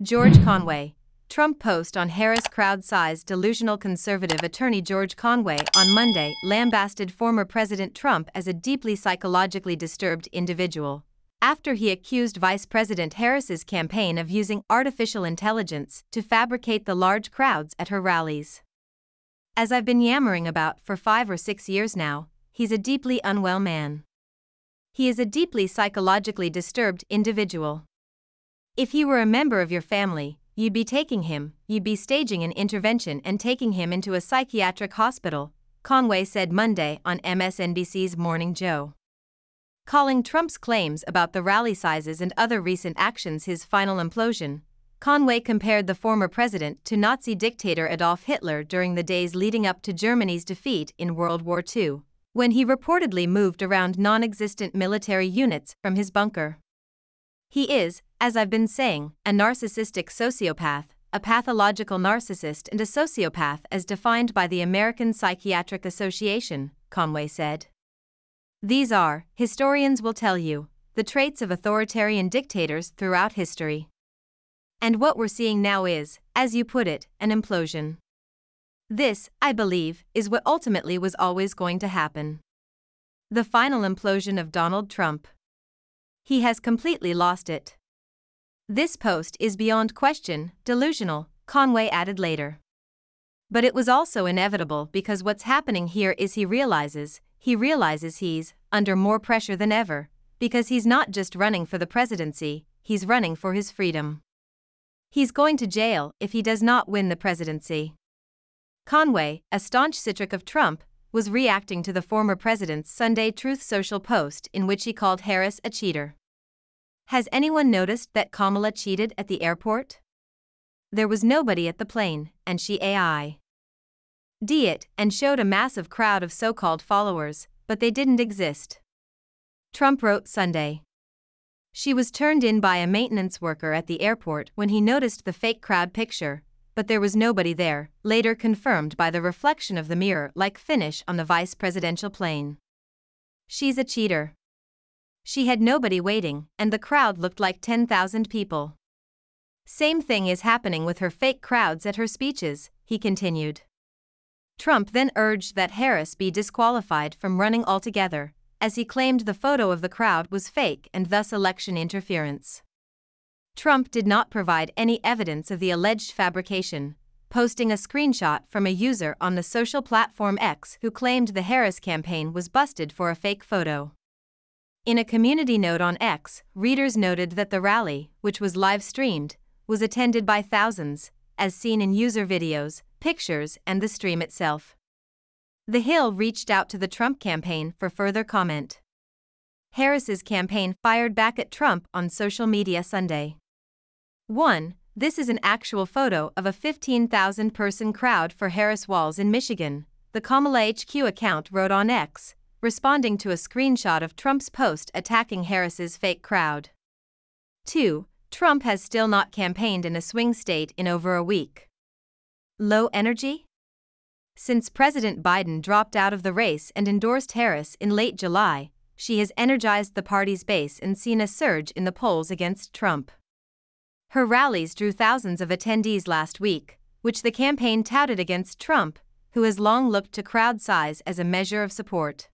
George Conway. Trump post on Harris crowd size delusional conservative attorney George Conway on Monday lambasted former President Trump as a deeply psychologically disturbed individual. After he accused Vice President Harris's campaign of using artificial intelligence to fabricate the large crowds at her rallies. As I've been yammering about for five or six years now, he's a deeply unwell man. He is a deeply psychologically disturbed individual. If he were a member of your family, you'd be taking him, you'd be staging an intervention and taking him into a psychiatric hospital, Conway said Monday on MSNBC's Morning Joe. Calling Trump's claims about the rally sizes and other recent actions his final implosion, Conway compared the former president to Nazi dictator Adolf Hitler during the days leading up to Germany's defeat in World War II, when he reportedly moved around non existent military units from his bunker. He is, as I've been saying, a narcissistic sociopath, a pathological narcissist and a sociopath as defined by the American Psychiatric Association, Conway said. These are, historians will tell you, the traits of authoritarian dictators throughout history. And what we're seeing now is, as you put it, an implosion. This, I believe, is what ultimately was always going to happen. The final implosion of Donald Trump. He has completely lost it. This post is beyond question, delusional, Conway added later. But it was also inevitable because what's happening here is he realizes, he realizes he's under more pressure than ever, because he's not just running for the presidency, he's running for his freedom. He's going to jail if he does not win the presidency. Conway, a staunch citric of Trump, was reacting to the former president's Sunday Truth Social post in which he called Harris a cheater. Has anyone noticed that Kamala cheated at the airport? There was nobody at the plane, and she AI. D it and showed a massive crowd of so called followers, but they didn't exist. Trump wrote Sunday. She was turned in by a maintenance worker at the airport when he noticed the fake crowd picture, but there was nobody there, later confirmed by the reflection of the mirror like finish on the vice presidential plane. She's a cheater. She had nobody waiting, and the crowd looked like 10,000 people. Same thing is happening with her fake crowds at her speeches, he continued. Trump then urged that Harris be disqualified from running altogether, as he claimed the photo of the crowd was fake and thus election interference. Trump did not provide any evidence of the alleged fabrication, posting a screenshot from a user on the social platform X who claimed the Harris campaign was busted for a fake photo. In a community note on X, readers noted that the rally, which was live streamed, was attended by thousands, as seen in user videos, pictures, and the stream itself. The Hill reached out to the Trump campaign for further comment. Harris's campaign fired back at Trump on social media Sunday. 1. This is an actual photo of a 15,000 person crowd for Harris Walls in Michigan, the Kamala HQ account wrote on X, responding to a screenshot of Trump's post attacking Harris's fake crowd. 2. Trump has still not campaigned in a swing state in over a week. Low energy? Since President Biden dropped out of the race and endorsed Harris in late July, she has energized the party's base and seen a surge in the polls against Trump. Her rallies drew thousands of attendees last week, which the campaign touted against Trump, who has long looked to crowd size as a measure of support.